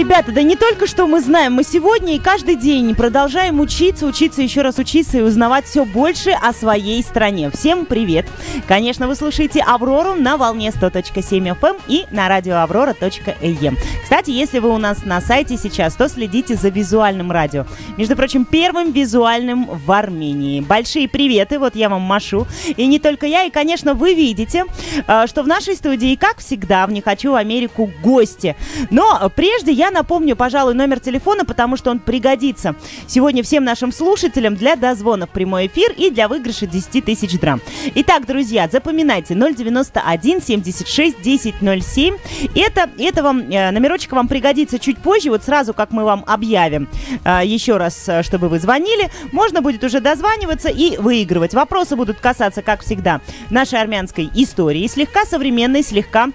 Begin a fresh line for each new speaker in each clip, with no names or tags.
ребята, да не только что мы знаем, мы сегодня и каждый день продолжаем учиться, учиться, еще раз учиться и узнавать все больше о своей стране. Всем привет! Конечно, вы слушаете Аврору на волне 100.7 FM эм и на радио Аврора.эм. Кстати, если вы у нас на сайте сейчас, то следите за визуальным радио. Между прочим, первым визуальным в Армении. Большие приветы, вот я вам машу. И не только я, и, конечно, вы видите, э, что в нашей студии, как всегда, в «Не хочу Америку» гости. Но прежде я напомню, пожалуй, номер телефона, потому что он пригодится сегодня всем нашим слушателям для дозвона в прямой эфир и для выигрыша 10 тысяч драм. Итак, друзья, запоминайте 091 76 10 07. Это, это вам, э, номерочек вам пригодится чуть позже, вот сразу, как мы вам объявим. Э, еще раз, э, чтобы вы звонили, можно будет уже дозваниваться и выигрывать. Вопросы будут касаться, как всегда, нашей армянской истории, слегка современной, слегка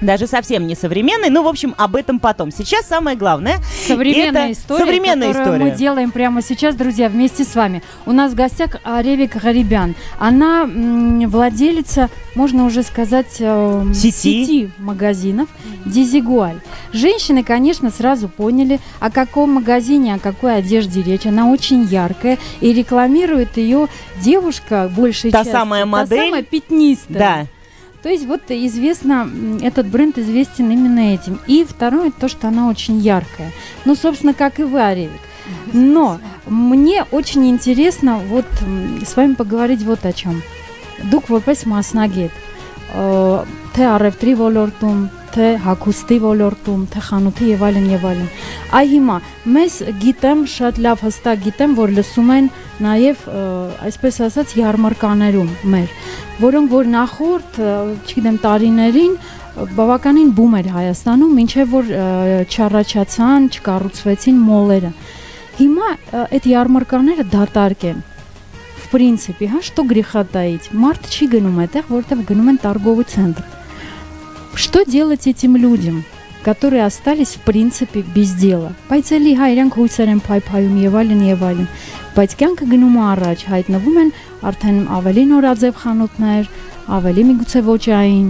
даже совсем не современный. Ну, в общем, об этом потом. Сейчас самое главное.
Современная история,
современная
которую
история.
мы делаем прямо сейчас, друзья, вместе с вами. У нас в гостях а, Ревик Гарибян. Она м, владелица, можно уже сказать, э,
Сети.
сети магазинов Дизигуаль. Женщины, конечно, сразу поняли, о каком магазине, о какой одежде речь. Она очень яркая и рекламирует ее девушка, большая
Та
часть.
самая модель?
Та самая пятнистая.
Да.
То есть вот известно, м, этот бренд известен именно этим. И второе, то, что она очень яркая. Ну, собственно, как и Варевик. Но мне очень интересно вот м, с вами поговорить вот о чем. Դուք որպես մասնագետ, ը, թե առևտրի ոլորտում, թե հագուստի ոլորտում, թե խանութի եւ այլն եւ այլն։ Այ հիմա մեզ գիտեմ շատ լավ հստակ գիտեմ, որ լսում են նաեւ այսպես ասած ярмарկաներում մեր, որոնք որ նախորդ, չգիտեմ, տարիներին բավականին բում էր Հայաստանում, ինչեւ որ չառաջացան, չկառուցվեցին մոլերը։ Հիմա այդ ярмарկաները դատարկ են в принципе, հա, что греха таить, մարդ չի գնում այդտեղ, որտեղ գնում են торговый центр Что делать этим людям, которые остались в принципе без дела։ Բայց էլի հա իրանք հույսեր են փայփայում եւ այլն եւ այլն։ Բայց կյանքը գնում է առաջ, հայտնվում են արդեն ավելի նորաձև խանութներ, ավելի միգուցե ոչային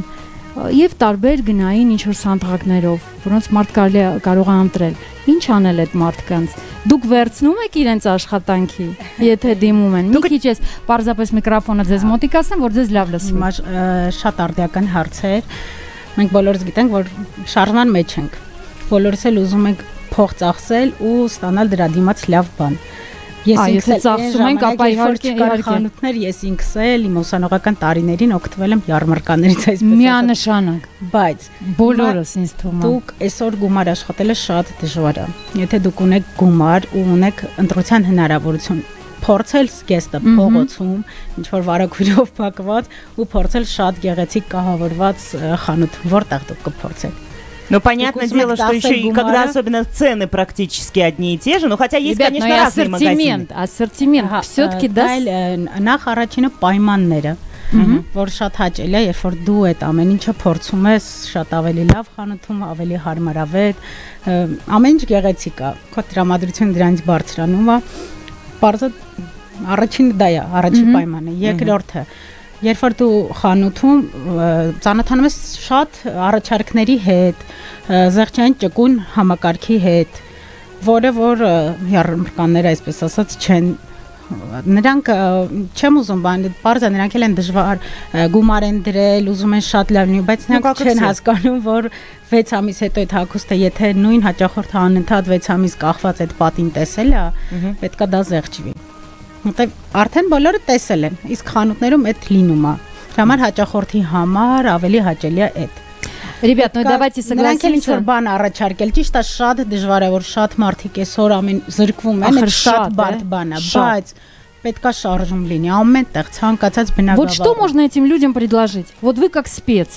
եւ տարբեր գնային ինչ որ սանդղակներով, որոնց մարդ կարելի է- կարող է ընտրել։ Ինչ անել այդ մարդկանց։ Դուք վերցնում եք իրենց աշխատանքի, եթե դիմում են։ Մի
Դուք-
քիչ էս պարզապես միկրոֆոնը ձեզ մոտիկ ասեմ, որ ձեզ լավ լսվի։
Հիմա ը, շատ արդիական հարցեր։ Մենք բոլորս գիտենք, որ շարժման մեջ ենք։ Բոլորս էլ ուզում ենք փող ծախսել ու ստանալ դրա դիմաց լավ բան։
Ա,
ինքս էլ
ծախսում ենք, ապա իհարկե-
չկար
իհարկե։
խանութներ, ես ինքս էլ իմ ուսանողական տարիներին օգտվել եմ ярմարկաներից այսպես
Միանշանակ։
Բայց
Բոլորս ինձ թվում է։
Դուք այսօր գումար աշխատելը շատ դժվար է։ Եթե դուք ունեք գումար ու ունեք ընտրության հնարավորություն, փորձել սկեստը փողոցում, ինչ որ վարակուրով փակված ու փորձել շատ գեղեցիկ կահավորված խանութ, որտեղ դուք կփորձեք։
Но понятное дело, что еще и когда особенно цены практически одни и те же, ну хотя есть,
Ребят,
конечно, разные магазины.
Ассортимент, ассортимент все-таки
э, да. Նախ առաջինը պայմանները, որ շատ հաճելի է, երբ որ դու այդ ամեն ինչը փորձում ես, շատ ավելի լավ խանութում, ավելի հարմարավետ, ամեն ինչ գեղեցիկ է։ Քո դրամատրությունը դրանից բարձրանում է Պարզը առաջին դա է, առաջին պայմանը, երկրորդը երբ որ դու խանութում ծանոթանում ես շատ առաջարկների հետ, զեղչային ճկուն համակարգի հետ, որը որ հերրկանները, այսպես ասած, չեն նրանք չեմ ուզում բան, բարձր նրանք էլ են դժվար գումար են դրել, ուզում են շատ լավ լինի, բայց նրանք չեն հասկանում, որ 6 ամիս հետո այդ հագուստը, եթե նույն հաճախորդը անընդհատ 6 ամիս կախված այդ պատին տեսել է, պետքա դա զեղչվի։ Որտեւ արդեն բոլորը տեսել են, իսկ խանութներում այդ լինում է։ Համար հաճախորդի համար ավելի հաճելի է այդ։
Ребят, ну
Կա-
давайте
Նրանք էլ ինչ որ
согласимся.
բան առաջարկել, ճիշտ է, շատ դժվար է, որ շատ մարդիկ այսօր ամեն զրկվում են,
Ախր
այդ շատ
շատ,
բարդ
է,
բան է,
շատ։
բայց պետքա շարժում լինի ամենտեղ ցանկացած
Вот что
բնակավար։
можно этим людям предложить? Вот вы как спец.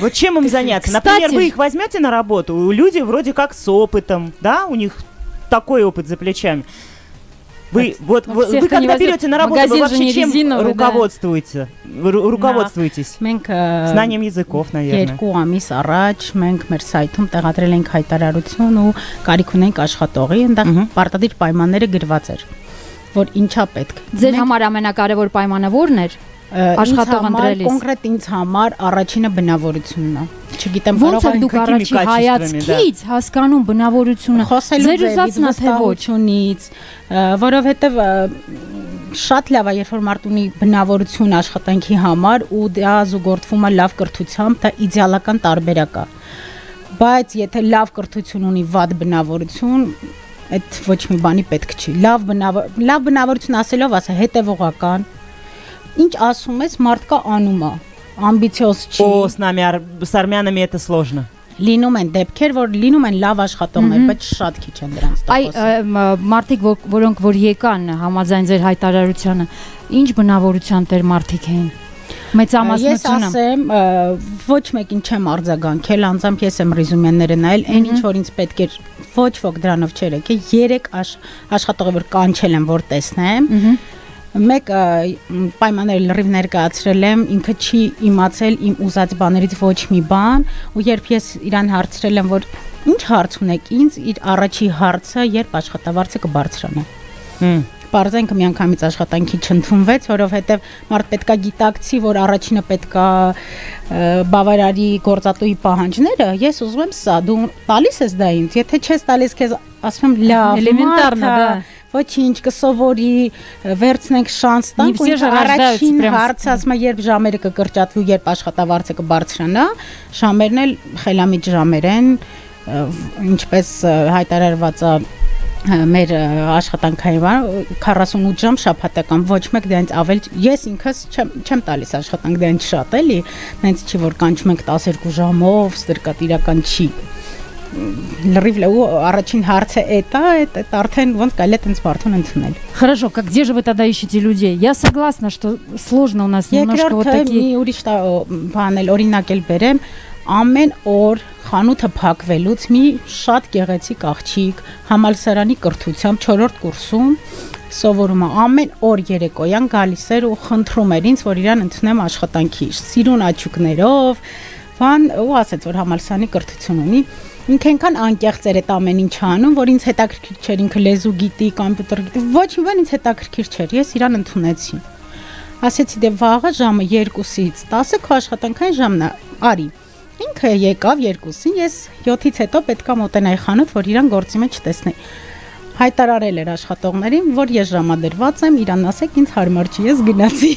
Вот чем им заняться?
Кстати-
Например, вы их возьмете на работу, люди вроде как с опытом, да, у них такой опыт за плечами. Вы, вот,
ну,
вы,
всех
вы
не
когда
возьмет.
берете на работу, вы
Магазин же
вообще
не
чем
резиновый, да.
руководствуете? Вы ру- руководствуетесь?
Մենք ը,
Знанием языков, наверное.
Երկու ամիս առաջ մենք մեր սայթում տեղադրել ենք հայտարարություն ու կարիք ունենք աշխատողի, այնտեղ
Մհմ։
պարտադիր պայմանները գրված էր, որ ինչա պետք։
Ձեր
Մենք
համար ամենակարևոր պայմանը ո՞րն էր։ աշխատողնդրելիս։
Կոնկրետ ինձ համար առաջինը բնավորությունն է։ Չգիտեմ, կարող
եք դուք առաջի հայացքից հասկանում բնավորությունը։ Ձեր ուզածն է թե
ոչունից, որովհետև շատ լավ է, երբ որ մարդ ունի բնավորություն աշխատանքի համար ու դա զուգորդվում է լավ կրթությամբ, դա իդեալական տարբերակ է։ Բայց եթե լավ կրթություն ունի վատ բնավորություն, այդ ոչ մի բանի պետք չի։ Լավ բնավոր լավ բնավորություն ասելով, ասա հետևողական, Ինչ ասում ես, մարդկա անում է, ամբիցիոզ չի։
О, с нами ар- с армянами это сложно.
Լինում են դեպքեր, որ լինում են լավ աշխատողներ, բայց շատ քիչ են դրանց
Այ
տոկոսը։
ը, մ- մարդիկ որ- որոնք որ եկան համաձայն ձեր հայտարարությանը, ինչ բնավորության տեր մարդիկ էին։
Ես
Մեծամասնությունը։
ասեմ, ը, ոչ մեկին չեմ արձագանքել, անձամբ ես եմ ռեզումենները նայել, այն ինչ որ ինձ պետք էր ոչ ոք դրանով չէր եկել, 3 աշ, աշխատողը որ կանչել եմ, որ տեսնեմ,
Մհմ։
մեկ պայմանները լրիվ ներկայացրել եմ, ինքը չի իմացել իմ ուզած բաներից ոչ մի բան, ու երբ ես իրան հարցրել եմ, որ ինչ հարց ունեք ինձ, իր առաջի հարցը, երբ աշխատավարձը կբարձրանա։
М.
Պարզենք միանգամից աշխատանքի չընդունվեց, որովհետև մարդ պետքա գիտակցի, որ առաջինը պետքա բավարարի գործատուի պահանջները, ես ուզում եմ սա, դու տալիս ես դա ինձ, եթե չես տալիս քեզ ասում լավ,
Էլեմենտարն է, դա
ոչինչ կսովորի, վերցնենք շանս տանք ու առաջին հարցը ասում է, երբ ժամերը կկրճատվի, երբ աշխատավարձը կբարձրանա, շամերն էլ խելամիտ ժամեր են, ինչպես հայտարարված է մեր աշխատանքային 48 ժամ շաբաթական ոչ մեկ դրանից ավել ես ինքս չեմ չեմ տալիս աշխատանք դրանից շատ էլի նենց չի որ կանչում ենք 12 ժամով ստրկատիրական չի լրիվ լավ ու առաջին հարցը էտա այդ այդ արդեն ոնց կարելի է տենց բարթուն ընդունել
Хорошо, как где же вы тогда ищете людей? Я согласна, что сложно у нас немножко вот
Երկրորդը մի
такие.
ուրիշ տա- բան էլ օրինակ էլ բերեմ ամեն օր խանութը փակվելուց մի շատ գեղեցիկ աղջիկ համալսարանի կրթությամբ 4-րդ կուրսում սովորում է ամեն օր երեկոյան գալիս էր ու խնդրում էր ինձ որ իրան ընդունեմ աշխատանքի սիրուն աչուկներով բան ու ասաց որ համալսարանի կրթություն ունի ինքը այնքան անկեղծ էր այդ ամեն ինչ անում որ ինձ հետաքրքիր չէր ինքը լեզու գիտի կոմպյուտեր գիտի ոչ մի բան ինձ հետաքրքիր չէր ես իրան ընդունեցի ասեցի դե վաղը ժամը 2-ից 10-ը քո աշխատանքային ժամն է արի ինքը եկավ 2-ին ես 7-ից հետո պետքա մոտենայի խանութ որ իրան գործի մեջ տեսնեի հայտարարել էր աշխատողներին որ ես ժամադրված եմ իրան ասեք ինձ հարմար չի ես գնացի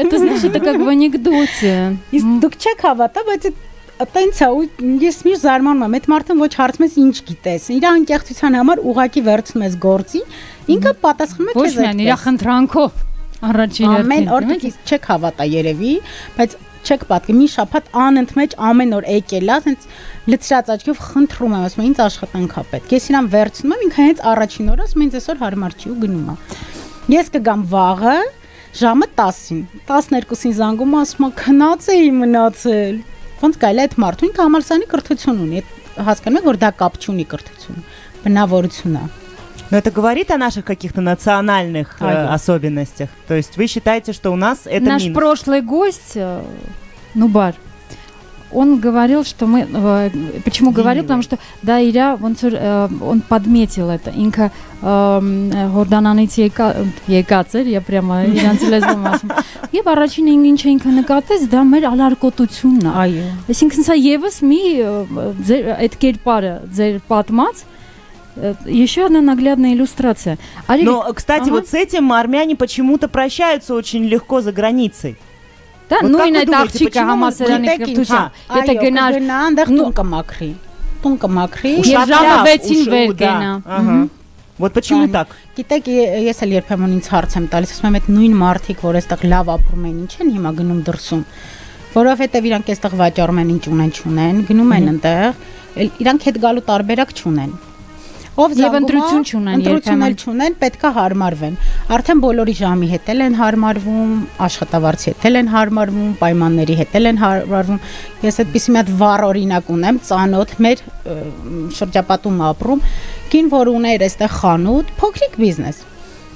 Это значит, это как в анекдоте.
իսկ դուք չեք հավատա բայց այդ տենց է ու ես միշտ զարմանում եմ այդ մարդն ոչ հարցում ես ինչ գիտես իր անկեղծության համար ուղակի վերցնում ես գործի ինքը պատասխանում է
Ոչ
քեզ
միայն իր խնդրանքով առաջին
ամեն օր
հերթին,
դուք չեք հավատա երևի, բայց չեք պատկի մի շաբաթ անընդմեջ ամեն օր եկել, ասենց լծրած աչքով խնդրում եմ, ասում եմ ինձ աշխատանք է պետք։ Ես իրան վերցնում եմ, ինքը հենց առաջին օրը ասում է ինձ այսօր հարմար չի ու գնում է։ Ես կգամ վաղը ժամը 10-ին, 12-ին զանգում ասում եմ քնած էի մնացել։ Ոնց կարելի է այդ մարդուն ինքը համալսարանի կրթություն ունի, այդ հասկանում եք որ դա կապ չունի կրթություն, բնավորություն է։
Но это говорит о наших каких-то национальных э,
Ага.
особенностях. То есть вы считаете, что у нас это
Наш
минус?
прошлый гость, э, Нубар, он говорил, что мы... Э, почему говорил? Потому что, да, Иря, он, э, он подметил это. Ինքը հորդանանից եկած էր, եւ прямо իրանց լեզվում ասում։ Եվ առաջին ինչ ինքը նկատեց, да, մեր ալարկոտությունն է։
Айо.
Այսինքն սա եւս մի ձեր այդ կերպարը ձեր պատմած Еще одна наглядная иллюстрация.
Но, кстати,
ага.
вот с этим армяне почему-то прощаются очень легко за границей.
Да,
Вот
ну
как
и
вы
на
думаете,
тактика
почему мы-
համասարանի
Գիտեք ինչ,
կրթության։
հա,
Եթե
այո,
գնար
կգնա, այնտեղ
ну-
տուն կմաքրի։ Տուն կմաքրի։
Ու
Уж
Ես
отляв,
ժամը վեցին
уж,
վեր
у, да.
գնա։
Ага.
Мгм.
Вот почему
Тань.
так?
Գիտեք, ե- ես էլ երբեմն ինձ հարց եմ տալիս, ասում եմ, այդ նույն մարդիկ, որ այստեղ լավ ապրում են, ինչ են հիմա գնում դրսում, որովհետև իրանք այստեղ վաճառում են ինչ ունեն, չունեն, գնում են այնտեղ, էլ իրանք հետ գալու տարբերակ չունեն։ Ով զանգում
ընտրություն չունեն
ընտրություն էլ չունեն, պետքա հարմարվեն։ Արդեն բոլորի ժամի հետ են հարմարվում, աշխատավարձի հետ են հարմարվում, պայմանների հետ են հարմարվում։ Ես այդպեսի մի հատ վառ օրինակ ունեմ, ծանոթ մեր շրջապատում ապրում, կին որ ուներ այստեղ խանութ, փոքրիկ բիզնես։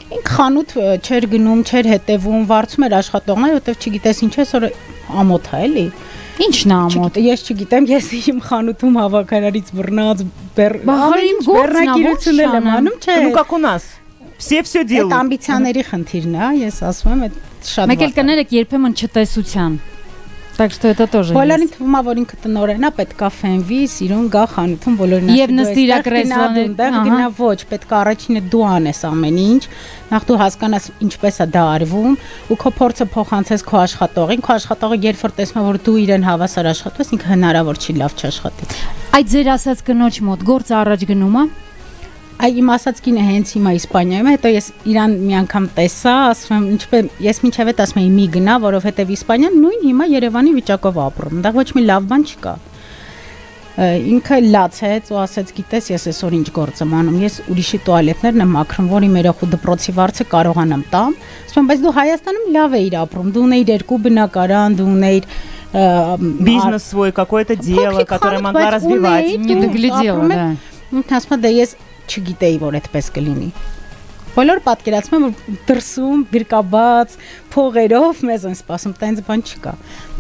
Ինք խանութ ը, չէր գնում, չէր հետևում, վարձում էր աշխատողներ, որտեվ չգիտես ինչ է, որ ամոթ է, էլի։
Ինչն է ամոթ։
Չգիտեմ, ես չգիտեմ, ես իմ խանութում հավաքարարից բռնած բեր
Բախարին
ամեն ինչ
գործն ա,
բեռնակիրություն
ո՞նց
եմ
շանան։
անում, չէ։
Ну, как у нас. Все все
Այդ
делают.
ամբիցիաների խնդիրն է, ես ասում եմ, այդ շատ
Մեկ էլ կներեք երբեմն չտեսության։ Так что это тоже
Բոլորին
есть.
թվում է որ ինքը տնորեն է, պետք է ֆենվի, սիրուն գա խանութում բոլորին
Եվ
ասի, «Դու
նստիր
այստեղ
ակրեսլոն
գնա, դու
է»,
այնտեղ
ահա։
գնա ոչ, պետք է առաջինը դու անես ամեն ինչ, նախ դու հասկանաս ինչպես է դա արվում ու քո փորձը փոխանցես քո աշխատողին, քո աշխատողը երբ որ տեսնում է որ դու իրեն հավասար աշխատես, ինքը հնարավոր չի լավ չաշխատի։
Այդ ձեր ասած կնոջ մոտ գործը առաջ գնում է։
Այ իմ ասած կինը հենց հիմա Իսպանիայում է, հետո ես իրան մի անգամ տեսա, ասում եմ, ինչպես ես մինչև այդ ասում եմ մի գնա, որովհետև Իսպանիան նույն հիմա Երևանի վիճակով ապրում։ Դա ոչ մի լավ բան չկա։ Ա, Ինքը լացեց ու ասեց, գիտես, ես այսօր ինչ գործ եմ անում։ Ես ուրիշի տուալետներն եմ մաքրում, որ իմ երախու դպրոցի վարձը կարողանամ տամ։ Ասում եմ, բայց դու Հայաստանում լավ էիր ապրում։ Դու ունեիր երկու բնակարան, դու ունեիր ա,
Бизнес свой, какое-то дело,
Փոքրիկ
которое
խանութ,
могла
բայց
развивать.
ունեի,
Не
դու
доглядела,
ապրում ես-
да.
Ինքն ասում է, դե ես չգիտեի, որ այդպես կլինի։ Բոլոր պատկերացնում են, որ դրսում գրկաբաց փողերով մեզ են սպասում, տենց բան չկա։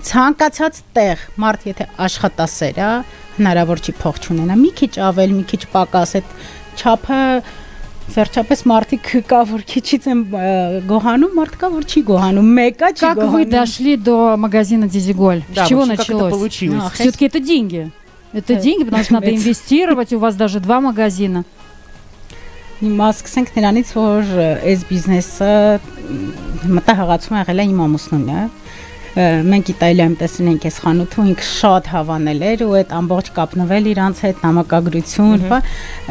Ցանկացած տեղ մարդ եթե աշխատասեր է, հնարավոր չի փող չունենա։ Մի քիչ ավել, մի քիչ պակաս այդ չափը վերջապես մարդիկ կա որ քիչից են ը, գոհանում, մարդ կա որ չի գոհանում, մեկը չի
Как вы
գոհանում։
дошли до магазина Дизиголь?
Да,
С чего
вообще, как это
началось?
получилось?
Ах,
Все-таки это деньги. Это
Э,
деньги, потому что надо
Нет.
инвестировать. У вас даже два магазина.
Հիմա սկսենք նրանից, որ այս բիզնեսը մտահղացում եղել է իմ ամուսնունը Մենք Իտալիայում տեսնենք այս խանութը, ինքը շատ հավանել էր ու այդ ամբողջ կապնվել իրանց հետ նամակագրություն, բա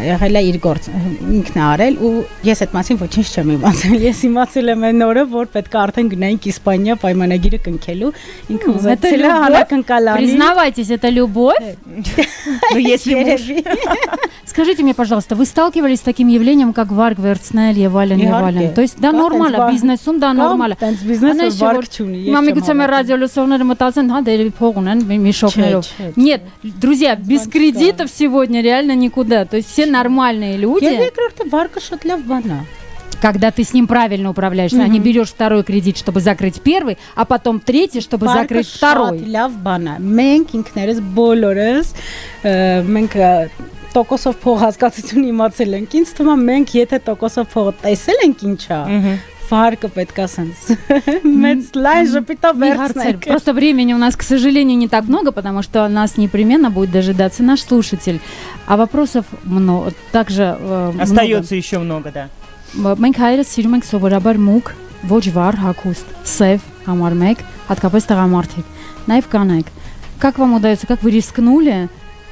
եղել է իր գործ ինքն է արել ու ես այդ մասին ոչինչ չեմ իմացել։ Ես իմացել եմ այն օրը, որ պետք է արդեն գնայինք Իսպանիա պայմանագիրը կնքելու։ Ինքը
М,
ուզեցել
это
է
любовь?
հանակնկալանի։
Признавайтесь, это любовь?
Ну, если муж
Երևի։
Скажите мне, пожалуйста, вы сталкивались с таким явлением, как Варг Верцнель, Евален,
Իհարկե։
Евален? То есть, да,
Կա տենց
նորմալ է,
բան։
բիզնեսում դա նորմալ է։
Տենց բիզնեսը
Անայ,
վարկ
որ
չունի։ ես
Մամի
չեմ
գուցե մեր
հավատում։
ռադիո լսողները մտածեն, հա, դերևի փող ունեն մի- մի շոկներով։
Չէ, չէ,
Нет, друзья, без
Բան չկա։
кредитов сегодня реально никуда. То есть все нормальные
Եվ
люди,
երկրորդը վարկը շատ լավ բան է։
когда ты с ним правильно управляешь, а не берешь второй кредит, чтобы закрыть первый, а потом третий, чтобы
Վարկը
закрыть
շատ
второй.
լավ բան է։ Մենք ինքներս բոլորս ը, մենք ը, տոկոսով փող հասկացություն իմացել ենք։ Ինձ թվում է մենք եթե տոկոսով փողը տեսել ենք ինչա, վարկը պետք է ասենց մեծ լայն ժպիտով
Не հարցեր.
վերցնենք։
Просто времени у нас, к сожалению, не так много, потому что нас непременно будет дожидаться наш слушатель. А вопросов много. Также э, много.
остается еще много, да.
Մենք հայերս սիրում ենք սովորաբար մուկ, ոչ վառ, հագուստ, սև, համար 1, հատկապես տղամարդիկ, նաև կանայք։ Как вам удается, как вы рискнули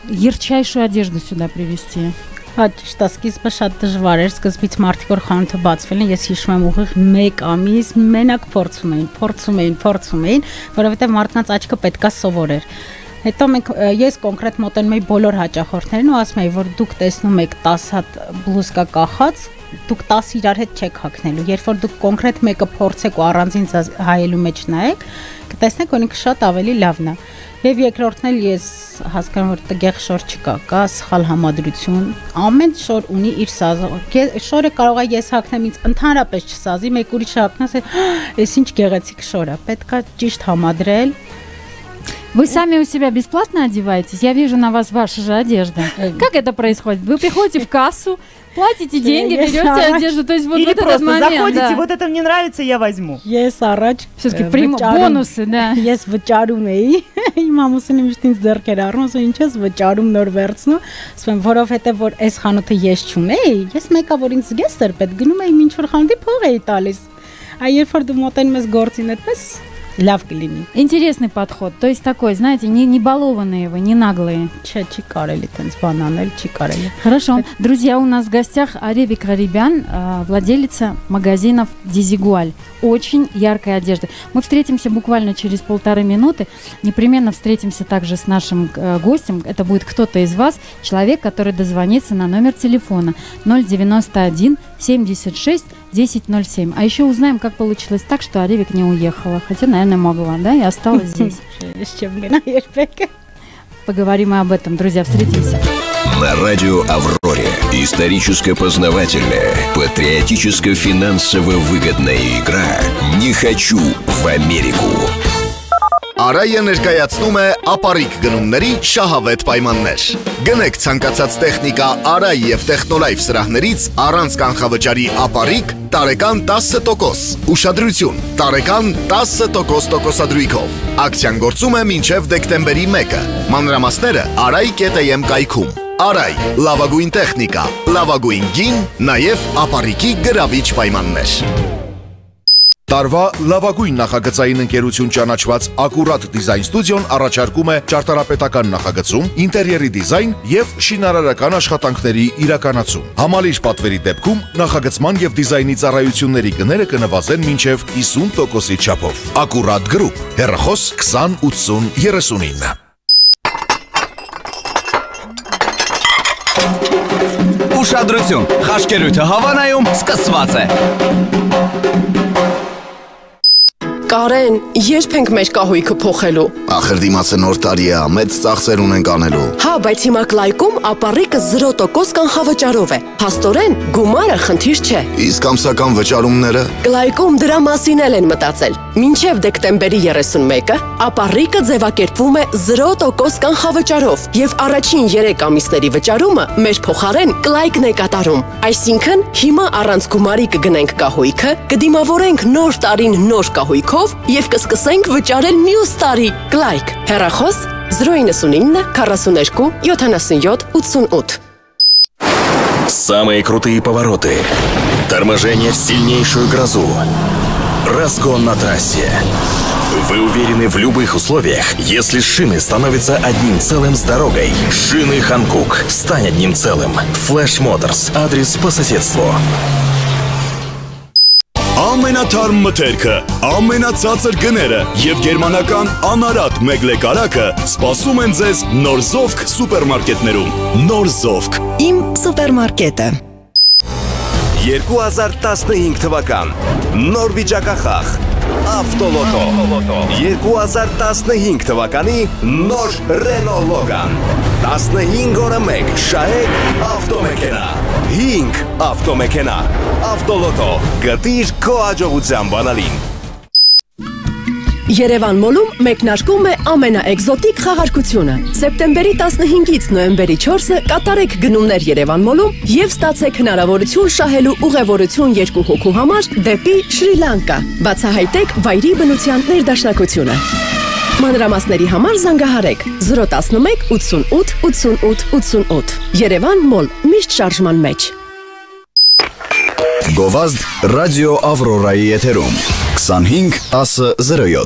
ярчайшую одежду сюда привезти?
Հա ճիշտ է, սկիզբը շատ դժվար էր, սկզբից մարդիկ որ խանութը բացվել են, ես հիշում եմ ուղիղ 1 ամիս մենակ փորձում էին, փորձում էին, փորձում էին, որովհետև մարդկանց աչքը պետքա սովորեր։ Հետո մենք ես կոնկրետ մոտենում եի բոլոր հաճախորդներին ու ասում էի, որ դուք տեսնում եք 10 հատ բլուզկա կախած, դուք 10 իրար հետ չեք հագնելու։ Երբ որ դուք կոնկրետ մեկը փորձեք ու առանձին հայելու մեջ նայեք, կտեսնեք, որ ինքը շատ ավելի լավն է։ Եվ երկրորդն էլ ես հասկանում որ տգեղ շոր չկա, կա սխալ համադրություն։ Ամեն շոր ունի իր սազը։ Ե- Շորը կարող է ես հագնեմ ինձ ընդհանրապես չսազի, մեկ ուրիշ հագնես, այս ինչ գեղեցիկ շոր է։ Պետքա ճիշտ համադրել։
Вы сами у себя бесплатно одеваетесь? Я вижу на вас ваша же одежда.
Э,
Как это происходит? Вы приходите в кассу, платите деньги,
я
берете
сама.
одежду. То есть вот
Или
в этот
просто
момент,
заходите,
да.
вот это мне нравится, я возьму.
Ես առաջ
Все-таки
ը,
прямо
վճարում-
бонусы, да.
Ես վճարում էի։ Իմ ամուսինը միշտ ինձ ձեռքեր առնում, ասում ինչ ես վճարում նոր վերցնում։ Ասում եմ, որովհետև որ այս խանութը ես չունեի, ես մեկա որ ինձ զգեստ էր պետք գնում էի ինչ որ խանութի փող էի տալիս։ Այ երբ որ դու մոտենում ես գործին այդպես Лявкалими.
Интересный подход. То есть такой, знаете, не, не балованные вы, не наглые.
Чикарели, танцбананы, чикарели.
Хорошо. Друзья, у нас в гостях Ареби Карибян, э, владелица магазинов Дизигуаль. Очень яркая одежда. Мы встретимся буквально через полторы минуты. Непременно встретимся также с нашим э, гостем. Это будет кто-то из вас, человек, который дозвонится на номер телефона 091 76 10.07. А еще узнаем, как получилось так, что Аривик не уехала. Хотя, наверное, могла, да, и осталась здесь.
С чем
Поговорим и об этом, друзья, встретимся.
На радио «Авроре» историческо-познавательная, патриотическо-финансово выгодная игра «Не хочу в Америку».
Արայը ներկայացնում է ապարիկ գնումների շահավետ պայմաններ։ Գնեք ցանկացած տեխնիկա Արայ եւ Տեխնոլայֆ սրահներից առանց կանխավճարի ապարիկ տարեկան 10%։ Ուշադրություն, տարեկան 10% տոկոսադրույքով։ Ակցիան գործում է մինչև դեկտեմբերի 1-ը։ Մանրամասները array.am կայքում։ Արայ, լավագույն տեխնիկա, լավագույն գին, նաև ապարիկի գրավիչ պայմաններ։
Տարվա լավագույն նախագծային ընկերություն ճանաչված Accurate Design Studio-ն առաջարկում է ճարտարապետական նախագծում, ինտերիերի դիզայն եւ շինարարական աշխատանքների իրականացում։ Համալիր պատվերի դեպքում նախագծման եւ դիզայնի ծառայությունների գները կնվազեն մինչեւ 50%-ի չափով։ Accurate Group, հեռախոս 20 80 39։
Ուշադրություն, խաշկերույթը Հավանայում սկսված է։
Կարեն, երբ ենք մեր կահույքը փոխելու։
Ախր դիմացը նոր տարի է, մեծ ծախսեր ունենք անելու։
Հա, բայց հիմա կլայքում ապառիկը 0% կանխավճարով է։ Փաստորեն, գումարը խնդիր չէ։
Իսկ ամսական վճարումները?
Կլայքում դրա մասին էլ են մտածել։ Մինչև դեկտեմբերի 31-ը ապառիկը ձևակերպվում է 0% կանխավճարով եւ առաջին 3 ամիսների վճարումը մեր փոխարեն կլայքն է կատարում։ Այսինքն, հիմա առանց գումարի կգնենք կահույքը, կդիմավորենք նոր տարին նոր կահույքով Մարտիրոսյով եւ կսկսենք վճարել մյուս տարի։ Գլայք հեռախոս 099 42 77 88
Самые крутые повороты. Торможение в сильнейшую грозу. Разгон на трассе. Вы уверены в любых условиях, если шины становятся одним целым с дорогой. Шины Ханкук. Стань одним целым. Flash Motors. Адрес по соседству.
Ամենաթարմ մթերքը, ամենացածր գները եւ գերմանական անարատ մեգլեկարակը սպասում են ձեզ Նորզովք սուպերմարկետներում։ Նորզովք
Իմ սուպերմարկետը
2015 թվական նոր վիճակախախ ավտոլոտո 2015 թվականի նոր Renault Logan 15 օրը 1 շահեք ավտոմեքենա 5 ավտոմեքենա ավտոլոտո գտիր քո աջողության բանալին
Երևան մոլում մեկնարկում է ամենաէկզոտիկ խաղարկությունը։ Սեպտեմբերի 15-ից նոյեմբերի 4-ը կատարեք գնումներ Երևան մոլում եւ ստացեք հնարավորություն շահելու ուղևորություն երկու հոգու համար դեպի Շրի Լանկա։ Բացահայտեք վայրի բնության ներդաշնակությունը։ Մանրամասների համար զանգահարեք 011 88 88 88։ Երևան մոլ միշտ շարժման մեջ։
Գովազդ ռադիո Ավրորայի եթերում 25 10 07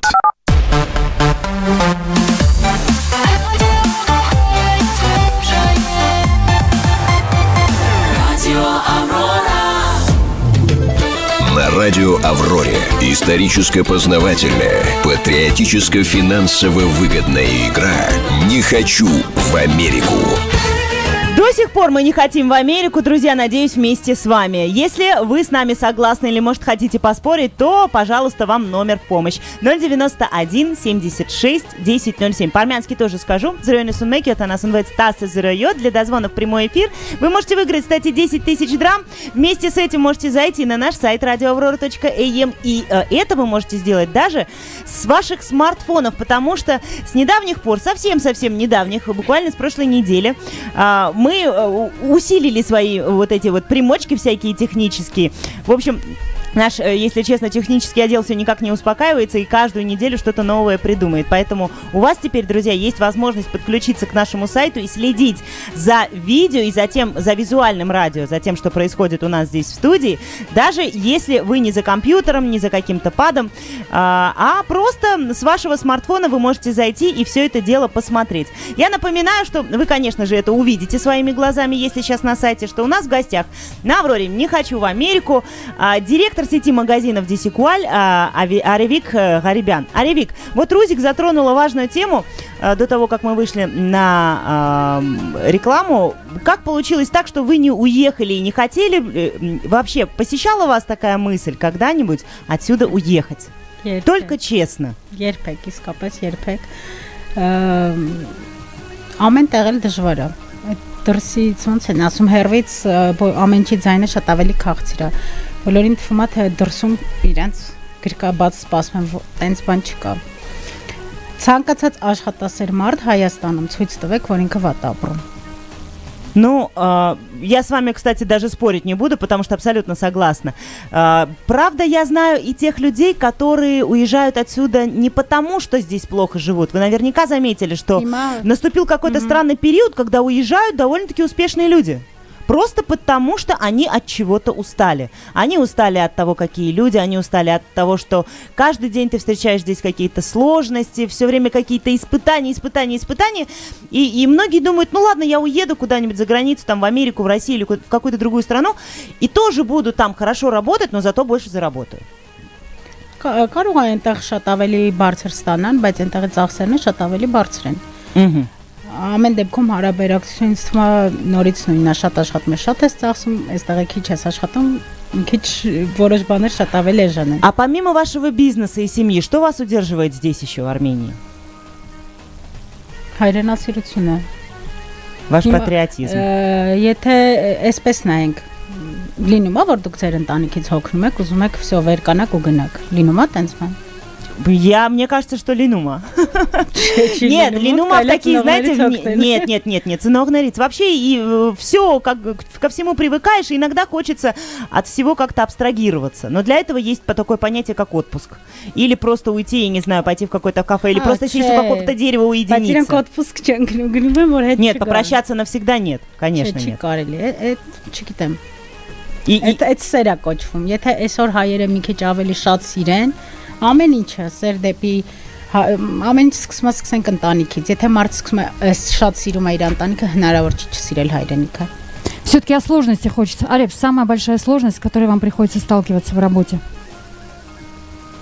На радио «Авроре» историческо-познавательная, патриотическо-финансово-выгодная игра «Не хочу в Америку».
До сих пор мы не хотим в Америку, друзья, надеюсь, вместе с вами. Если вы с нами согласны или, может, хотите поспорить, то, пожалуйста, вам номер в помощь. 091 76 1007. По-армянски тоже скажу. Зрёйный сунмеки, это нас называется Тасса Зрёйот. Для дозвонов в прямой эфир. Вы можете выиграть, кстати, 10 тысяч драм. Вместе с этим можете зайти на наш сайт radioaurora.am. И э, это вы можете сделать даже с ваших смартфонов, потому что с недавних пор, совсем-совсем недавних, буквально с прошлой недели, а, мы э, у- усилили свои вот эти вот примочки всякие технические. В общем, Наш, э, если честно, технический отдел все никак не успокаивается и каждую неделю что-то новое придумает. Поэтому у вас теперь, друзья, есть возможность подключиться к нашему сайту и следить за видео и затем за визуальным радио, за тем, что происходит у нас здесь в студии, даже если вы не за компьютером, не за каким-то падом, а, а просто с вашего смартфона вы можете зайти и все это дело посмотреть. Я напоминаю, что вы, конечно же, это увидите своими глазами, если сейчас на сайте, что у нас в гостях на Авроре «Не хочу в Америку» а, директор сети магазинов Десикуаль а, Ави- Аревик э, Гарибян. Аревик, вот Рузик затронула важную тему э, до того, как мы вышли на а, м, рекламу. Как получилось так, что вы не уехали и не хотели? э, м, Вообще, посещала вас такая мысль когда-нибудь отсюда уехать?
Երբեք,
Только честно.
երբեք, իսկապես երբեք։ Ամ, Ամեն տեղ էլ դժվար է։ Այդ դրսից ոնց են ասում հերվից ը, բո- ամեն ինչի ձայնը շատ ավելի քաղցիր է։ Բոլորին թվում է թե դրսում իրենց գրկա բաց սպասում են, ո- տենց բան չկա։ ցանկացած աշխատասեր մարդ Հայաստանում ցույց տվեք, որ ինքը վատ է ապրում։
Ну, э, я с вами, кстати, даже спорить не буду, потому что абсолютно согласна. Э, правда, я знаю и тех людей, которые уезжают отсюда не потому, что здесь плохо живут. Вы наверняка заметили, что
Понимаю.
наступил какой-то
Мгм.
странный период, когда уезжают довольно-таки успешные люди. Просто потому, что они от чего-то устали. Они устали от того, какие люди, они устали от того, что каждый день ты встречаешь здесь какие-то сложности, все время какие-то испытания, испытания, испытания. И, и многие думают, ну ладно, я уеду куда-нибудь за границу, там в Америку, в Россию или ку- в какую-то другую страну, и тоже буду там хорошо работать, но зато больше заработаю.
Կա- Կարող է այնտեղ շատ ավելի բարձր ստանան, բայց այնտեղի ծախսերն էլ շատ ավելի բարձր են։
Мгм.
Ամեն դեպքում հարաբերակցություն ինձ թվում է նորից նույնն է, շատ աշխատում ես, շատ ես ծախսում, այստեղի քիչ ես աշխատում, քիչ որոշ բաներ շատ ավելի էժան են։
А помимо вашего бизнеса и семьи, что вас удерживает здесь еще, в Армении?
Հայրենասիրությունը։
Ваш
Հիմա,
патриотизм.
ը, Եթե այսպես նայենք, լինում է որ դուք ձեր ընտանիքից հոգնում եք, ուզում եք всё վեր կանաք ու գնաք։ Լինում է տենց բան։
Я, мне кажется, что Линума. Нет, Линума в такие, знаете, в- нет, нет, нет, нет, ценогнериц. Вообще и все, как бы к- ко всему привыкаешь, и иногда хочется от всего как-то абстрагироваться. Но для этого есть по- такое понятие, как отпуск. Или просто уйти, я не знаю, пойти в какое-то кафе, или
А,
просто сесть у
чей.
какого-то дерева
Բայց իրենք
уединиться.
отпуск չեն գնում, գնում են որ հետ
Нет,
չգան։
попрощаться навсегда нет, конечно
Չէ, չի
нет.
կարելի, է- այդ չգիտեմ։
И- и-
Այդ այդ սերա կոչվում։ Եթե այսօր հայերը մի քիչ ավելի շատ սիրեն, ամեն ինչը սեր դեպի հա- ամեն ինչ սկսում է սկսենք ընտանիքից։ Եթե մարդ սկսում է այս շատ սիրում է իր ընտանիքը, հնարավոր չի չսիրել հայրենիքը։
Все-таки о сложности хочется. Ареф, самая большая сложность, с которой вам приходится сталкиваться в работе?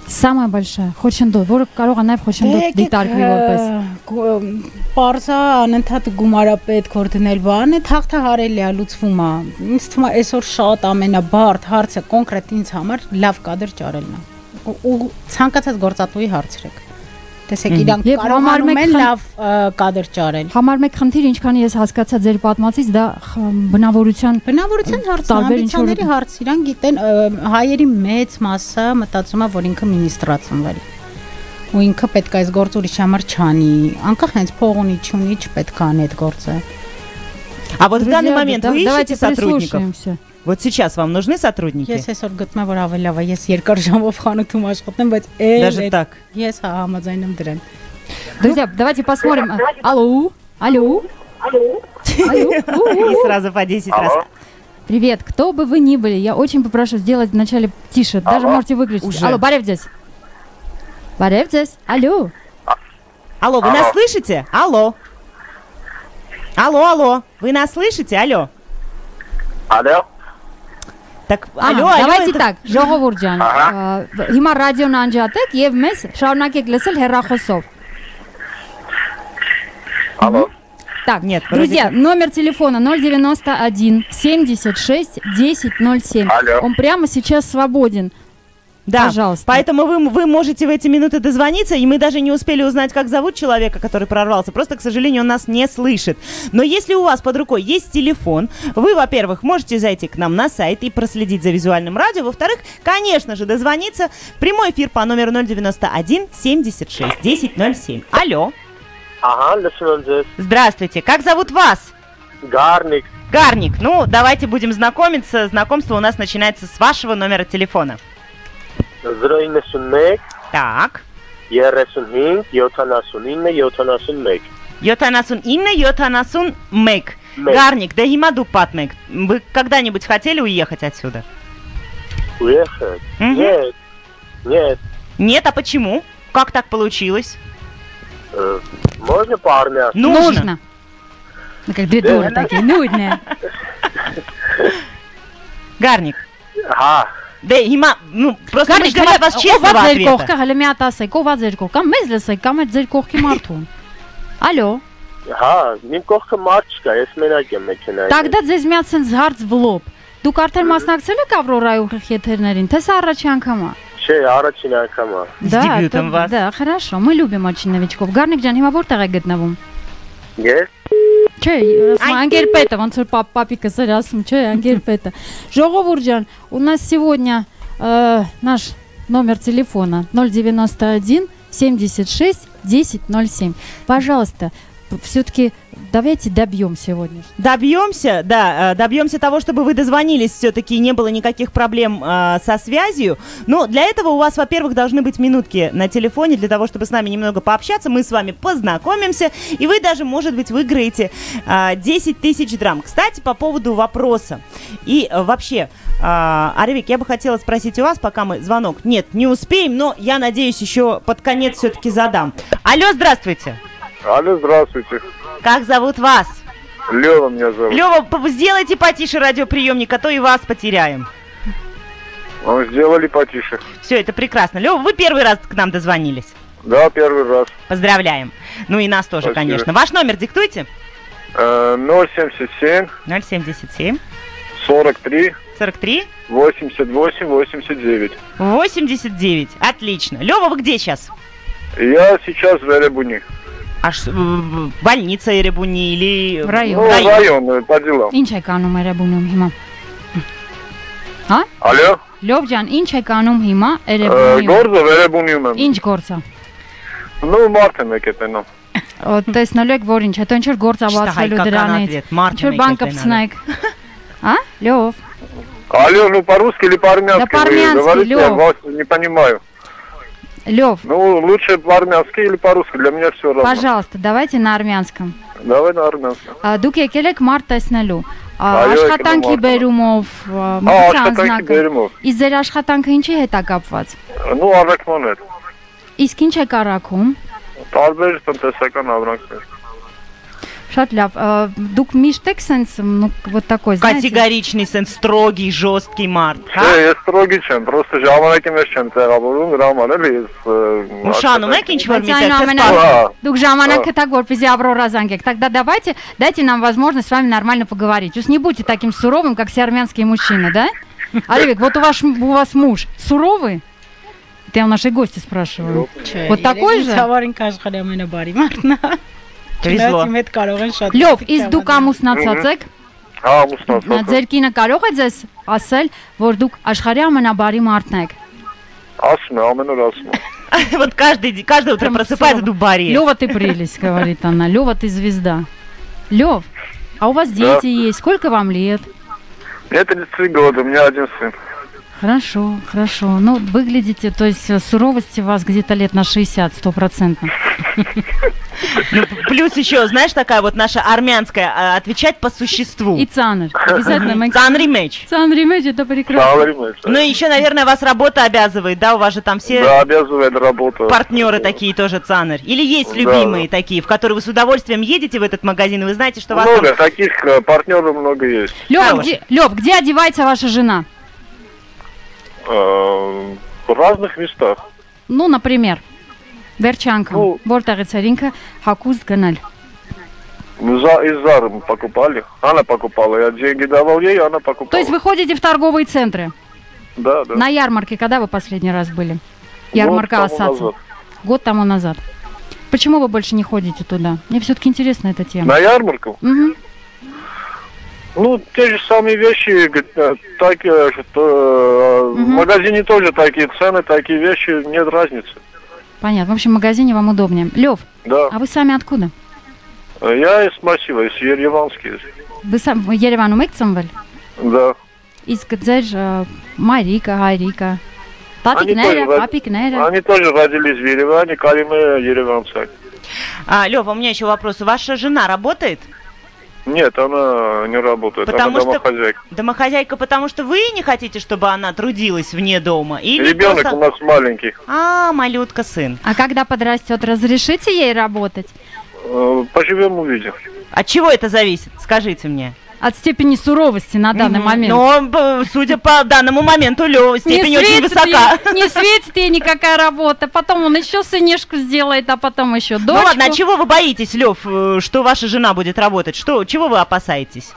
Самая большая. Խոչընդոտ, որը կարող է նաև խոչընդոտ դիտարկվի որպես։
Պարզա անընդհատ գումարապետ կորդնել բան է, թաղթահարելի է լուծվում է։ Ինձ թվում է այսօր շատ ամենաբարդ հարցը կոնկրետ ինձ համար լավ կադր ճարելն է։ Ու- Ու ցանկացած գործատուի հարցրեք։ Տեսեք,
Մհմ։
իրանք
Եվ համար
կարողանում
մեկ
են
խնդիր-
լավ ը, կադր ճարել։
Համար մեկ խնդիր, ինչքան ես հասկացա ձեր պատմածից, դա խ- բնավորության
Բնավորության հարցն է,
տարբեր ինչ-որ
ամբիցիաների հարց, իրան գիտեն ը, հայերի մեծ մասը մտածում է, որ ինքը մինիստրա ծնվել։ Ու ինքը պետք է այս գործը ուրիշի համար չանի, անկախ հենց փող ունի, չունի, չպետք է անի այդ գործը։
А вот в данный
Друзья,
момент
да-
вы
давайте
ищете сотрудников? Вот сейчас вам нужны сотрудники?
Ես այսօր գտնեմ, որ ավելի լավ է ես երկար ժամով խանութում աշխատեմ, բայց էլ
Даже так.
Ես հա համաձայն եմ դրան։
Друзья, давайте посмотрим. Алло. Э, алло. Алло.
И сразу по 10 раз.
Привет, кто бы вы ни были, я очень попрошу сделать вначале тише. Даже можете выключить.
Уже.
Алло, Барев здесь. Барев здесь. Алло.
Алло, вы нас слышите? Алло. Алло, алло. Вы нас слышите? Алло.
Алло.
Так,
Ահա,
алло, алло.
Давайте
это-
так, ժողովուրդ ջան,
Ահա։
ա, հիմա ռադիոն անջատեք եւ մեզ շարունակեք լսել հեռախոսով։
Алло.
Так,
Нет, вроде
друзья,
как.
номер телефона 091 76 1007.
Алло.
Он прямо сейчас свободен.
Да.
Пожалуйста.
Поэтому вы, вы можете в эти минуты дозвониться, и мы даже не успели узнать, как зовут человека, который прорвался. Просто, к сожалению, он нас не слышит. Но если у вас под рукой есть телефон, вы, во-первых, можете зайти к нам на сайт и проследить за визуальным радио. Во-вторых, конечно же, дозвониться. Прямой эфир по номеру 091 76 1007. Алло.
Ага, Лос-Анджелес.
Здравствуйте. Как зовут вас?
Гарник.
Гарник. Ну, давайте будем знакомиться. Знакомство у нас начинается с вашего номера телефона.
091
Так.
35 79 71
Йотанасун Инна, Йотанасун Мэк.
Մեկ։
Гарник, да հիմա դուք պատմեք։ Вы когда-нибудь хотели уехать отсюда?
Уехать?
Мгм.
Нет. Нет.
Нет, а почему? Как так получилось?
Э, Можно пару дня?
Нужно.
Ну, как две
Да.
дуры такие, нудные.
Гарник.
Ага.
Да հիմա, ну, просто мы
Գարնիկ,
ждем от вас честного
ով ձեր
ответа.
կողքը, հələ մի հատ ասեք, ով ձեր կողքը, կամ մեզ լսեք, կամ այդ ձեր կողքի մարդուն։ Ալո,
Հա, իմ կողքը մարդ չկա, ես մենակ եմ մեքենայում։
Тогда ձեզ մի հատ sense հարց в лоб։ Դուք արդեն մասնակցել եք Ավրորայի ուղիղ եթերներին, թե սա առաջի անգամ է։
Չէ, առաջին անգամ է։
Да,
дебютом
то-
вас.
Да, хорошо, мы любим очень новичков։ Գարնիկ ջան, հիմա որտեղ եք գտնվում։
Ես
Չէ, ասում ангел պետը, ոնց որ պապ պապիկս էր ասում, չէ, ангел պետը։ Ժողովուրդ ջան, у нас сегодня э, наш номер телефона 091 76 1007. Пожалуйста, все-таки давайте добьем сегодня.
Добьемся, да, э, добьемся того, чтобы вы дозвонились все-таки, не было никаких проблем э, со связью. Но для этого у вас, во-первых, должны быть минутки на телефоне, для того, чтобы с нами немного пообщаться. Мы с вами познакомимся, и вы даже, может быть, выиграете э, 10 тысяч драм. Кстати, по поводу вопроса. И э, вообще, э, Аревик, я бы хотела спросить у вас, пока мы звонок... Нет, не успеем, но я надеюсь, еще под конец все-таки задам. Алло, здравствуйте.
Алло, здравствуйте.
Как зовут вас?
Лева меня зовут.
Лева, сделайте потише радиоприемник, а то и вас потеряем.
Ну, сделали потише.
Все, это прекрасно. Лева, вы первый раз к нам дозвонились.
Да, первый раз.
Поздравляем. Ну и нас тоже,
Спасибо.
конечно. Ваш номер диктуйте.
Э, 077
077
43
43
88 89.
89. Отлично. Лева, вы где сейчас?
Я сейчас в Эребуни.
Аж э, в- больница Эребуни или...
В район.
Ну, район, э, по делам.
Ինչ եք անում Երևանում հիմա։ Հա?
Алло,
Լով ջան, ինչ եք անում հիմա
э,
Երևանում։
գործը Վերեբունիում եմ։
Ինչ գործ է։
Ну, մարդ եմ եկել տենամ։
Ո, Տեսնելու եք, որ ինչ, հետո ինչ որ գործ ավարտվելու
հայկական
դրանից։
ответ, Մարդ
Ինչ որ
եմ
բան
եկել
կպցնեք։ Հա? Լով։
Алло, ну по-русски или по-армянски?
Да
вы
по-армянски,
говорите, я
Лёв.
вас не понимаю.
Լով,
Ну, лучше по-армянски или по-русски, для меня все равно.
пожалуйста, давайте на армянском։
Давай на армянском.
Ա, Դուք եկել եք մարդ տեսնելու։ Ա,
Այո, եկել եմ
Աշխատանքի
մարդ
բերումով, ա,
Ա,
մտքի
աշխատանքի
անձնակը։
բերումով։
Իսկ ձեր աշխատանքը ինչի հետ է կապված։
Ну, առաքման հետ։
Իսկ ինչ եք առաքում։
Տարբեր տնտեսական ավրանքներ։
Шатляв. А, Дук Миш Тексенсом, ну, вот такой, знаете?
Категоричный сен, строгий, жесткий март.
Да, я строгий чем, просто жаманаким чем, це абурун
ну Ушану,
мэкинч
вармитер,
Дук жаманак это гор, пизиабро разангек. Тогда давайте, дайте нам возможность с вами нормально поговорить. Уж не будьте таким суровым, как все армянские мужчины, да? Олег, вот у вас, у вас муж суровый? Это у нашей гости спрашиваю. Вот такой же?
Ցավար ինք աշխարհի ամենաբարի մարդն է։
Повезло.
Չնայած իմ հետ կարող են շատ։
Լյով, իսկ դուք ամուսնացած եք։
Հա, ամուսնացած։
Ձեր կինը կարող է ձեզ ասել, որ դուք աշխարհի ամենաբարի մարդն եք։
Ասում է, ամեն օր ասում է։
Вот каждый, день- каждое утро
Прям
просыпается,
сурово.
дубари.
Лева, ты прелесть, говорит она. Лева, ты звезда. Лев, а у вас дети есть? Сколько вам лет?
Мне 33 года, у меня один сын.
Хорошо, хорошо. Ну, выглядите, то есть э, суровости у вас где-то лет на 60, стопроцентно.
Ну, плюс еще, знаешь, такая вот наша армянская, а, отвечать по существу.
И Цанер. Обязательно.
Цанри меч.
Цанер Имидж, это прекрасно.
Салари меч.
Ну еще, наверное, вас работа обязывает, да? У вас же там все
Да, обязывает работа.
партнеры такие тоже Цанер. Или есть любимые такие, в которые вы с удовольствием едете в этот магазин, и вы знаете, что вас.
Много, таких э, партнеров много есть.
Лев,
Хорош.
где, Лев, где одевается ваша жена?
Э, в разных местах.
Ну, например, Верчанка,
ну,
Борта Рыцаринка, Хакуст
Ганаль. За, из Зары покупали. Она покупала. Я деньги давал ей, она покупала.
То есть вы ходите в торговые центры?
Да, да.
На ярмарке когда вы последний раз были? Ярмарка
Год
Асаца.
Назад.
Год тому назад. Почему вы больше не ходите туда? Мне все-таки интересна эта тема.
На ярмарку?
Угу.
Ну, те же самые вещи, э, так, э, что угу. в магазине тоже такие цены, такие вещи, нет разницы.
Понятно. В общем, в магазине вам удобнее. Лев,
да.
а вы сами откуда?
Я из массива, из Ереванский.
Вы сам Ереван умеете валь?
Да.
Из Кадзеж, Марика, Арика.
Папик
Нера,
папик
Нера.
Они тоже родились в Ереване, Каримы, ереванцы.
А, Лева, у меня еще вопрос. Ваша жена работает?
Нет, она не работает,
Потому
она
что-
домохозяйка.
Домохозяйка, потому что вы не хотите, чтобы она трудилась вне дома? Или
Ребенок
просто-
у нас маленький.
А, малютка сын.
А когда подрастет, разрешите ей работать?
Э, Поживем увидим.
От чего это зависит? Скажите мне.
От степени суровости на данный
Мгм.
момент.
Но, судя по данному моменту, Лева, степень очень
светит
высока.
ей- не светит ей никакая работа. Потом он еще сынишку сделает, а потом еще
Ну
дочку.
ладно, а чего вы боитесь, Лев, э, что ваша жена будет работать? Что, чего вы опасаетесь?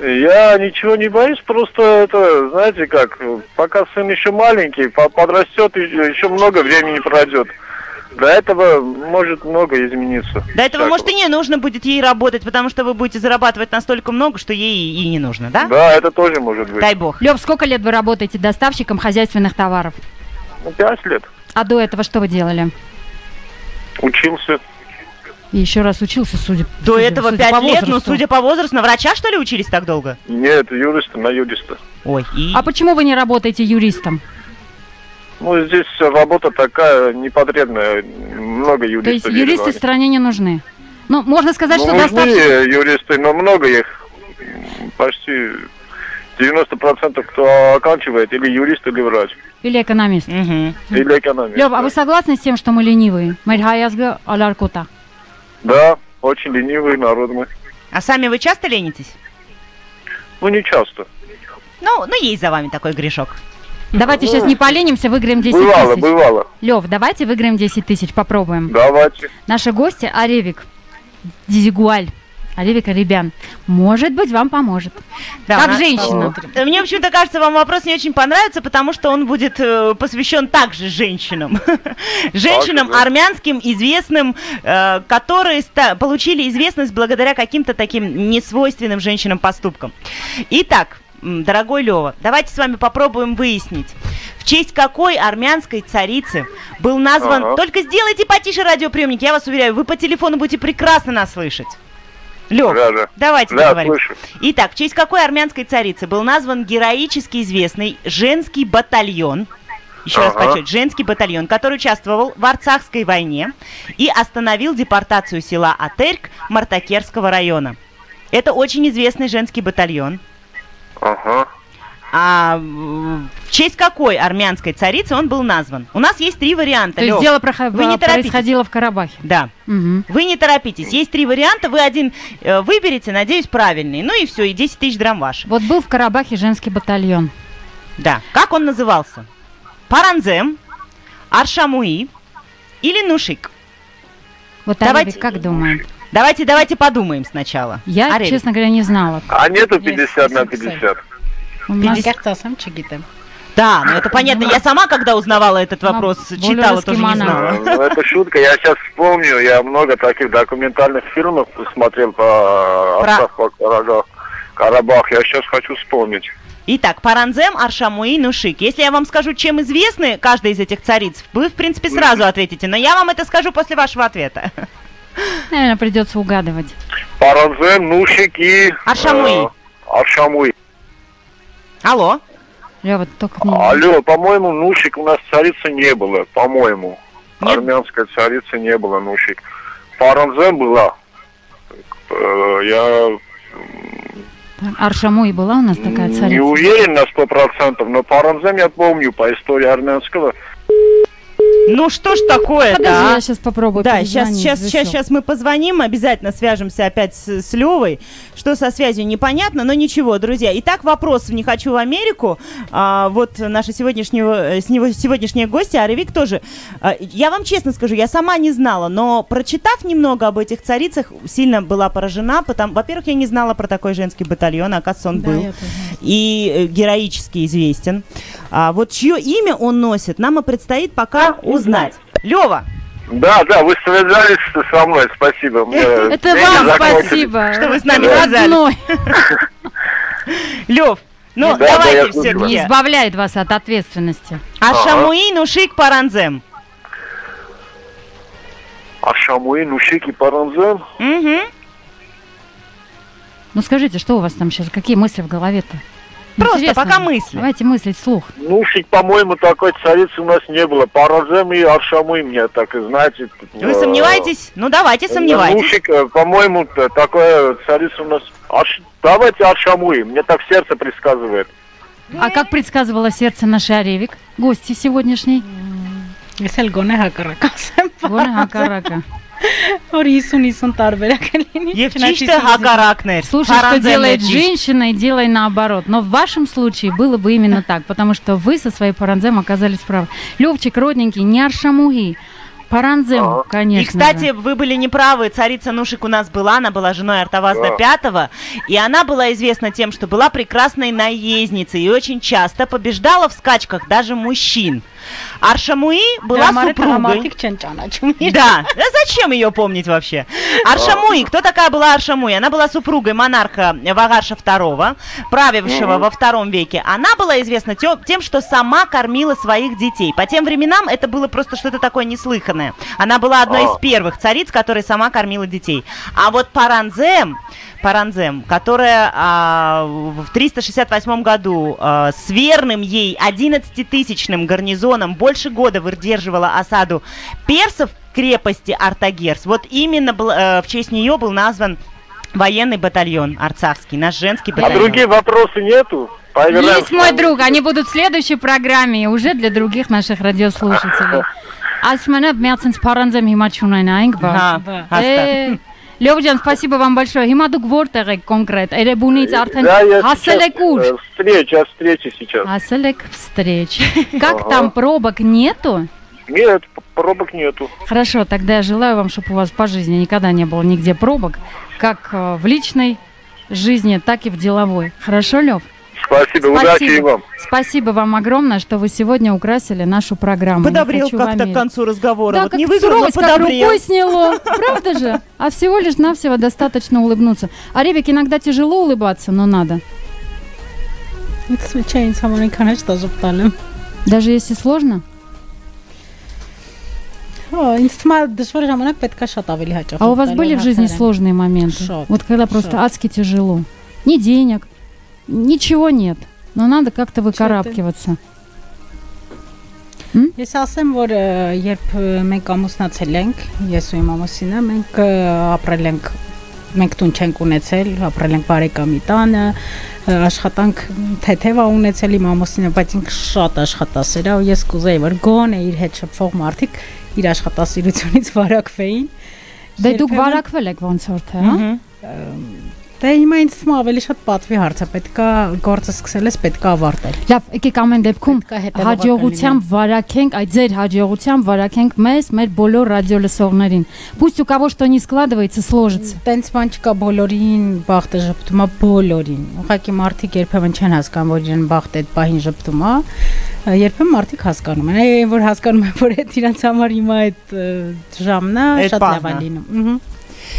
Я ничего не боюсь, просто это, знаете как, пока сын еще маленький, по- подрастет, и- еще много времени пройдет. До этого может много измениться.
До этого,
Всякого.
может, и не нужно будет ей работать, потому что вы будете зарабатывать настолько много, что ей и не нужно, да?
Да, это тоже может быть.
Дай бог.
Лев, сколько лет вы работаете доставщиком хозяйственных товаров?
Ну, Пять лет.
А до этого что вы делали?
Учился.
И еще раз учился, судя
До
судя-
этого
судя
пять
по
лет, ну,
возрасту.
судя по возрасту, на врача, что ли, учились так долго?
Нет, юриста, на юриста.
Ой, и...
А почему вы не работаете юристом?
Ну, здесь работа такая непотребная. Много юристов.
То есть юристы в стране не нужны? Ну, можно сказать,
Ну,
что
нужны
достаточно...
юристы, но много их. Почти 90% кто оканчивает, или юрист, или врач,
Или экономист?
или экономист.
Лев, а вы согласны с тем, что мы ленивые? Мэрхаязга аларкота.
Да, очень ленивый народ мы.
А сами вы часто ленитесь?
Ну, не часто.
Ну, ну, есть за вами такой грешок.
Давайте сейчас не поленимся, выиграем 10
Бывало,
тысяч.
бывало.
Лев, давайте выиграем 10 тысяч, попробуем.
Давайте.
Наши гости Аревик Дизигуаль. Аревик Аребян. Может быть, вам поможет.
Да,
как женщина.
Э, Мне почему-то кажется, вам вопрос не очень понравится, потому что он будет э, посвящен также женщинам. Женщинам
да.
армянским, известным, э, которые ста- получили известность благодаря каким-то таким несвойственным женщинам поступкам. Итак, дорогой Лева, давайте с вами попробуем выяснить, в честь какой армянской царицы был назван...
Ага.
Только сделайте потише радиоприемник, я вас уверяю, вы по телефону будете прекрасно нас слышать. Лев,
Да, да.
давайте
Да,
поговорим.
слышу.
Итак, в честь какой армянской царицы был назван героически известный женский батальон, еще раз
Ага.
почет, женский батальон, который участвовал в Арцахской войне и остановил депортацию села Атерк Мартакерского района. Это очень известный женский батальон.
Ага.
А в честь какой армянской царицы он был назван? У нас есть три варианта.
То есть
Лёв.
дело прохо-
Вы не торопитесь.
происходило в Карабахе.
Да.
Мгм.
Вы не торопитесь. Есть три варианта. Вы один э, выберете, надеюсь, правильный. Ну и все, и 10 тысяч драм ваши.
Вот был в Карабахе женский батальон.
Да. Как он назывался? Паранзем, Аршамуи или Нушик?
Вот
Давайте-
Аревик, как думаем?
Давайте, давайте подумаем сначала.
Я,
Арель.
честно говоря, не знала.
А нету 50 на 50?
У нас
как-то сам чагиты.
Да, ну это понятно. Ну, я сама, когда узнавала этот ну, вопрос, а, читала, тоже не знала.
А, ну, это шутка. Я сейчас вспомню, я много таких документальных фильмов смотрел по
Про...
по Карабах. Я сейчас хочу вспомнить.
Итак, Паранзем, Аршамуи, Нушик. Если я вам скажу, чем известны каждая из этих цариц, вы, в принципе, сразу ответите. Но я вам это скажу после вашего ответа.
Наверное, придется угадывать.
Паранзем, Нушик и...
Аршамуи.
э, Аршамуи.
Алло.
Лева, только не...
Алло, по-моему, Нушик у нас царицы не было, по-моему. Армянской царицы не было Нушик. Паранзем была. Э, Я
Аршамуи была у нас такая
не
царица?
уверен на сто процентов, но Паранзем я помню по истории армянского.
Ну что ж такое-то,
Подожди,
а?
я сейчас попробую
Да, сейчас, сейчас, сейчас, сейчас мы позвоним, обязательно свяжемся опять с, с Левой. Что со связью, непонятно, но ничего, друзья. Итак, вопрос «Не хочу в Америку». А, вот наши сегодняшнего, э, с него, сегодняшние гости, Аревик тоже. А, я вам честно скажу, я сама не знала, но прочитав немного об этих царицах, сильно была поражена. Потому, во-первых, я не знала про такой женский батальон, а оказывается, он
Да,
был. И э, героически известен. А, вот чье имя он носит, нам и предстоит пока узнать. Лева,
Да, да, вы связались со мной, спасибо. Мне
Это вам спасибо.
Что вы с нами
Да.
связались. Лев, ну
Да,
давайте все-таки.
Не избавляет вас от ответственности.
Ашамуи, Нушик, Паранзем.
Аршамуи, Нушик и Паранзем.
Угу.
Ну скажите, что у вас там сейчас, какие мысли в голове-то?
Просто
Интересно.
пока мысли.
Давайте мыслить вслух.
Ну, по-моему, такой царицы у нас не было. Паразем и Аршамы меня так и знаете.
Типа,
Вы
сомневаетесь? Ну, давайте э, сомневайтесь.
Нушик, э, по-моему, такой царица у нас... Арш... Давайте Аршамуи, мне так сердце предсказывает.
А как предсказывало сердце наш Аревик, гости сегодняшней?
Es el Goneja
Caracas. Goneja
Որ 50-50 տարբերակ է լինի։
Евчишта Хагаракнер.
Слушай, что делает женщина, и делай наоборот. Но в вашем случае было бы именно так, потому что вы со своей Паранзем оказались правы. Левчик, родненький, не Аршамуги. Паранзем, конечно.
И, кстати,
же.
вы были неправы, царица Нушик у нас была, она была женой Артавазда
Да.
V, и она была известна тем, что была прекрасной наездницей и очень часто побеждала в скачках даже мужчин. Аршамуи была
да, супругой.
Да. да, зачем ее помнить вообще? Аршамуи, кто такая была Аршамуи? Она была супругой монарха Вагарша II, правившего во втором веке. Она была известна тем, что сама кормила своих детей. По тем временам это было просто что-то такое неслыханное. Она была одной из первых цариц, которая сама кормила детей. А вот Паранзем Паранзем, которая а, в 368 году а, с верным ей 11-тысячным гарнизоном больше года выдерживала осаду персов крепости Артагерс. Вот именно был, а, э, в честь нее был назван военный батальон Арцахский, наш женский
а
батальон.
А других вопросы нету? Поиграем
Есть мой друг, они будут в следующей программе уже для других наших радиослушателей. Аз мені бәрсінс паранзам химачунайна айнгба.
Ха, хаста.
Э, Լյովջան, спасибо вам большое։ Հիմա դուք որտեղ եք կոնկրետ։ Երևանից արդեն
Да, я
հասել
сейчас,
եք ուր։
э, встреча, встреча сейчас.
Հասել եք встреч. Как
Ага.
там пробок нету?
Нет, п- пробок нету.
Хорошо, тогда я желаю вам, чтобы у вас по жизни никогда не было нигде пробок, как э, в личной жизни, так и в деловой. Хорошо, Лев?
Спасибо, Спасибо. удачи и вам.
Спасибо вам огромное, что вы сегодня украсили нашу программу.
Подобрел как-то к концу разговора.
Да,
вот
как
не выиграл,
суровость, как рукой сняло. Правда же? А всего лишь навсего достаточно улыбнуться. А, Ребик, иногда тяжело улыбаться, но надо.
Это случайно, самое, конечно, же
Даже если сложно? А у вас были в жизни сложные моменты? Вот когда просто адски тяжело. Ни денег, ничего нет. Но надо как-то выкарабкиваться.
Ես ասեմ, որ ը, երբ ը, մենք ամուսնացել ենք, ես ու իմ ամուսինը, մենք ը, ապրել ենք մենք տուն չենք ունեցել, ապրել ենք բարեկամի տանը, ը, աշխատանք թեթև ա ունեցել իմ ամուսինը, բայց ինքը շատ աշխատասեր է ու ես կուզեի, որ գոնե իր հետ շփվող մարդիկ իր աշխատասիրությունից վարակվեին։
Դե դուք
Երբեմն-
վարակվել եք ոնց որ թե, հա?
Դե հիմա ինձ թվում է ավելի շատ պատվի հարց է, պետքա գործը սկսել ես, պետքա ավարտել։
Լավ, եկեք ամեն դեպքում
Պետք է հետևողական
հաջողությամբ վարակենք, այդ ձեր հաջողությամբ վարակենք մեզ, մեր բոլոր ռադիոլսողներին։ Пусть у кого что не складывается, сложится։
Տենց բան չկա բոլորին բախտը ժպտում է բոլորին։ Ուղղակի մարդիկ երբևէ չեն հասկանում, որ իրեն բախտը այդ պահին ժպտում է։ Ա, Երբեմն մարդիկ հասկանում են, այն որ հասկանում են, որ այդ իրանց համար հիմա այդ ը, ժամն է,
Այդ
շատ լավ
պահն
է
է։
լինում։ Ահա։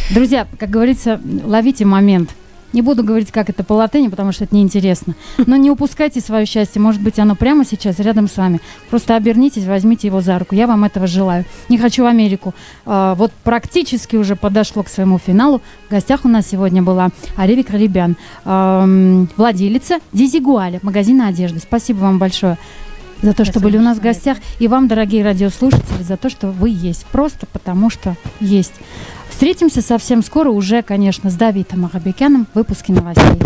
Друзья, как говорится, ловите момент. Не буду говорить, как это по латыни, потому что это неинтересно. Но не упускайте свое счастье. Может быть, оно прямо сейчас рядом с вами. Просто обернитесь, возьмите его за руку. Я вам этого желаю. Не хочу в Америку. А, вот практически уже подошло к своему финалу. В гостях у нас сегодня была Аревик Ребян, эм, владелица Дизигуаля, магазина одежды. Спасибо вам большое за то, что
Спасибо
были у нас в гостях. И вам, дорогие радиослушатели, за то, что вы есть. Просто потому что есть. Встретимся совсем скоро уже, конечно, с Давидом Агабекяном в выпуске новостей.